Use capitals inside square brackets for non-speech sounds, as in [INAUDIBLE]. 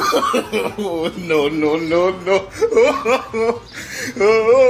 [LAUGHS] no, no, no, no. [LAUGHS]